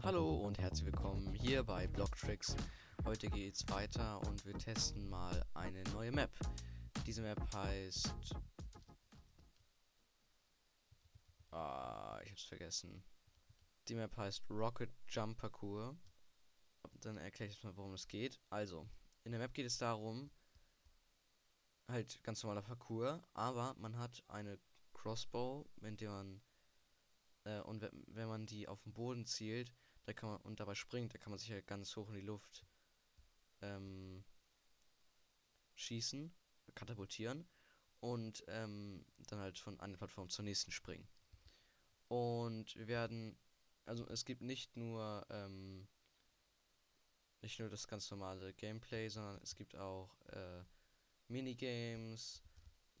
Hallo und herzlich willkommen hier bei Blocktricks. Heute geht's weiter und wir testen mal eine neue Map. Diese Map heißt... Ah, ich hab's vergessen. Die Map heißt Rocket Jump Parcours. Dann erkläre ich jetzt mal, worum es geht. Also, in der Map geht es darum, halt ganz normaler Parcours, aber man hat eine Crossbow, mit der man äh, und wenn man die auf den Boden zielt, da kann man und dabei springt, da kann man sich halt ganz hoch in die Luft ähm, schießen, katapultieren und ähm, dann halt von einer Plattform zur nächsten springen. Und wir werden, also es gibt nicht nur ähm, nicht nur das ganz normale Gameplay, sondern es gibt auch äh, Minigames,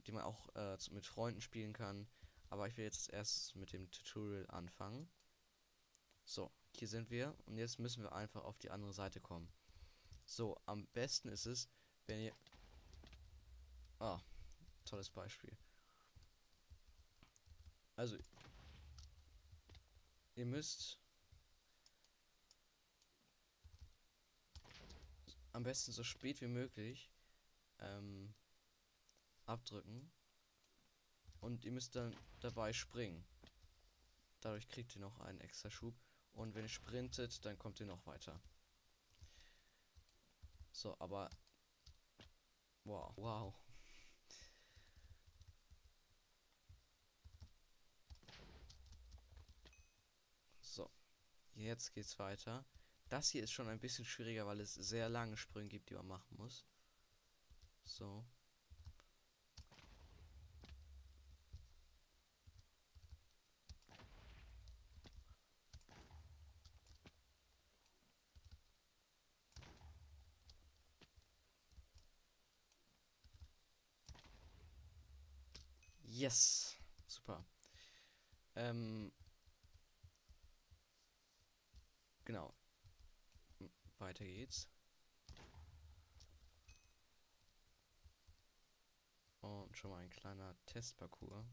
die man auch äh, mit Freunden spielen kann. Aber ich will jetzt erst mit dem Tutorial anfangen. So, hier sind wir und jetzt müssen wir einfach auf die andere Seite kommen. So, am besten ist es, wenn ihr... Ah, tolles Beispiel. Also, ihr müsst am besten so spät wie möglich ähm, abdrücken. Und ihr müsst dann dabei springen. Dadurch kriegt ihr noch einen extra Schub. Und wenn ihr sprintet, dann kommt ihr noch weiter. So, aber... Wow, wow. So, jetzt geht's weiter. Das hier ist schon ein bisschen schwieriger, weil es sehr lange Sprünge gibt, die man machen muss. So. Yes. Super. Ähm, genau. Weiter geht's. Und schon mal ein kleiner Testparcours.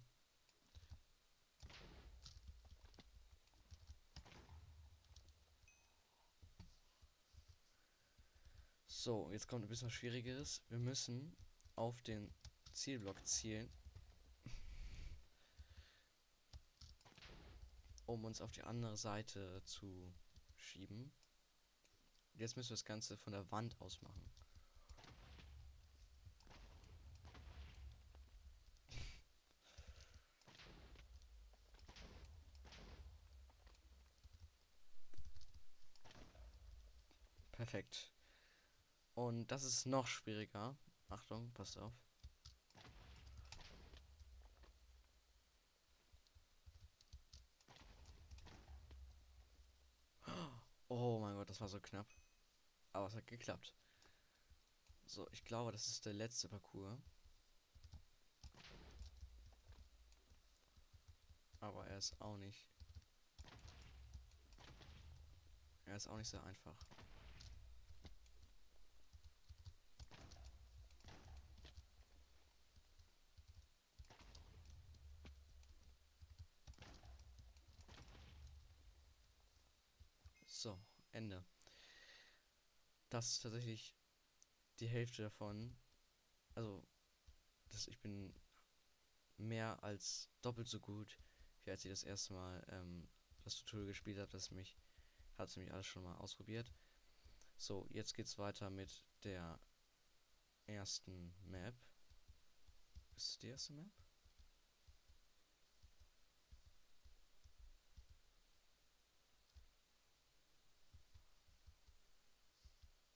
So, jetzt kommt ein bisschen was Schwierigeres. Wir müssen auf den Zielblock zielen. Um uns auf die andere Seite zu schieben. Jetzt müssen wir das Ganze von der Wand aus machen. Perfekt. Und das ist noch schwieriger. Achtung, passt auf. Oh mein Gott, das war so knapp. Aber es hat geklappt. So, ich glaube, das ist der letzte Parcours. Aber er ist auch nicht. Er ist auch nicht sehr einfach. So, Ende. Das ist tatsächlich die Hälfte davon. Also, das, ich bin mehr als doppelt so gut, wie als ich das erste Mal ähm, das Tutorial gespielt habe. Das mich hat nämlich alles schon mal ausprobiert. So, jetzt geht's weiter mit der ersten Map. Ist es die erste Map?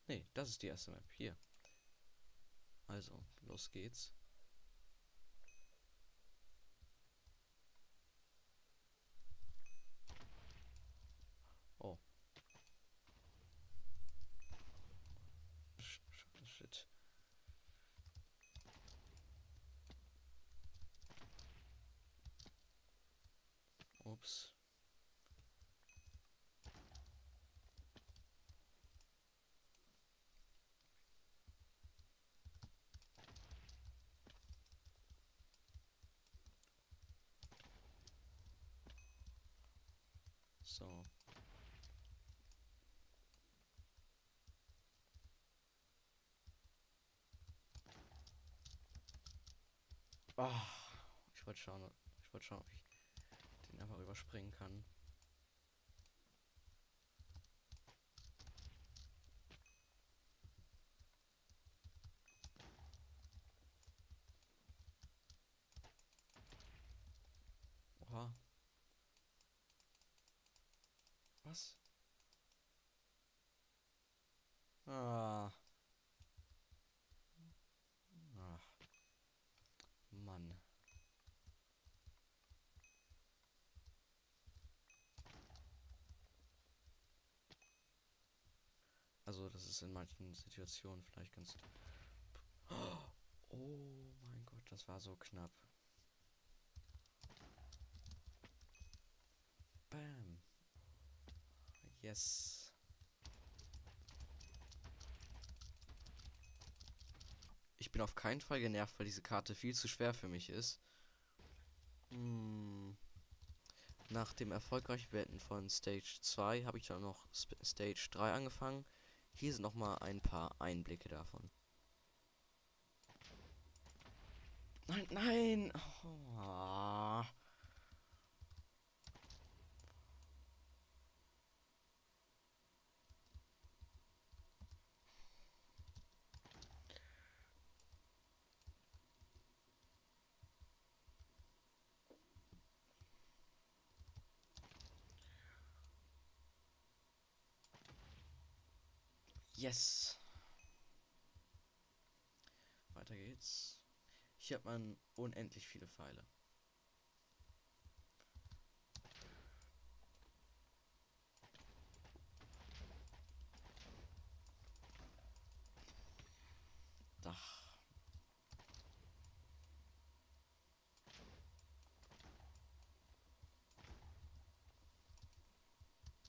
Nee, das ist die erste Map. Hier. Also, los geht's. So. Oh, ich wollte schauen, ich wollte schauen, ob ich den einfach überspringen kann. Was? Ah. Ach. Mann. Also, das ist in manchen Situationen vielleicht ganz. Oh mein Gott, das war so knapp. Yes. Ich bin auf keinen Fall genervt, weil diese Karte viel zu schwer für mich ist. Hm. Nach dem erfolgreichen Beenden von Stage 2 habe ich dann noch Sp Stage 3 angefangen. Hier sind noch mal ein paar Einblicke davon. Nein, nein! Oh. Yes. Weiter geht's. Hier hat man unendlich viele Pfeile. Dach.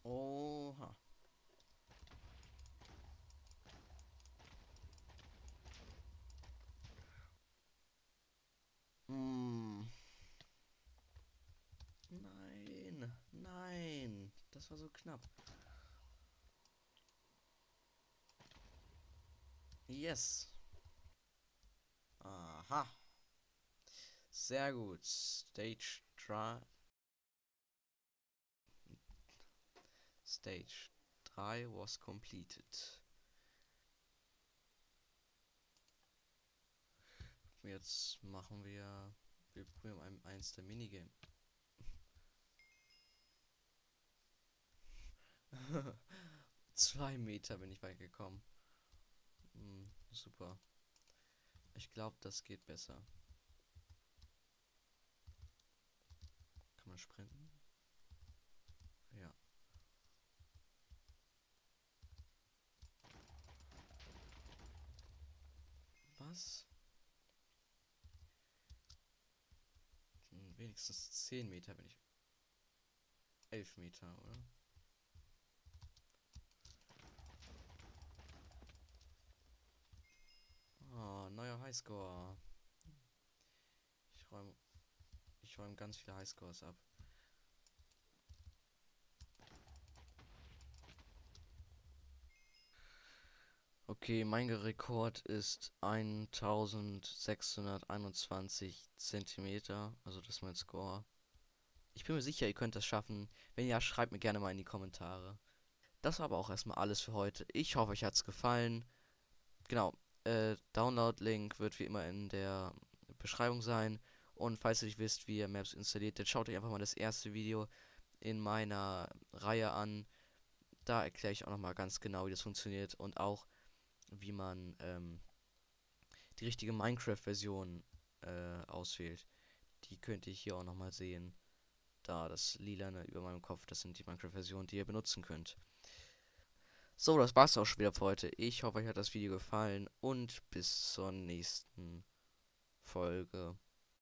Oha. Mm. Nein, nein, knapp. Yes. Aha. Sehr gut. Stage 3. Stage 3 was completed. Jetzt machen wir. Wir probieren ein, eins der Minigame. Zwei Meter bin ich weit gekommen. Hm, super. Ich glaube, das geht besser. Kann man sprinten? Ja. Was? Hm, wenigstens 10 Meter bin ich. 11 Meter, oder? Oh, neuer Highscore. Ich räume ich räume ganz viele Highscores ab. Okay, mein Rekord ist 1621 Zentimeter, also das ist mein Score. Ich bin mir sicher, ihr könnt das schaffen. Wenn ja, schreibt mir gerne mal in die Kommentare. Das war aber auch erstmal alles für heute. Ich hoffe, euch hat es gefallen. Genau, äh, Download-Link wird wie immer in der Beschreibung sein. Und falls ihr nicht wisst, wie ihr Maps installiert, dann schaut euch einfach mal das erste Video in meiner Reihe an. Da erkläre ich auch nochmal ganz genau, wie das funktioniert und auch, wie man ähm, die richtige Minecraft-Version äh, auswählt. Die könnt ihr hier auch nochmal sehen. Da das lilane über meinem Kopf, das sind die Minecraft-Versionen, die ihr benutzen könnt. So, das war's auch schon wieder für heute. Ich hoffe, euch hat das Video gefallen und bis zur nächsten Folge.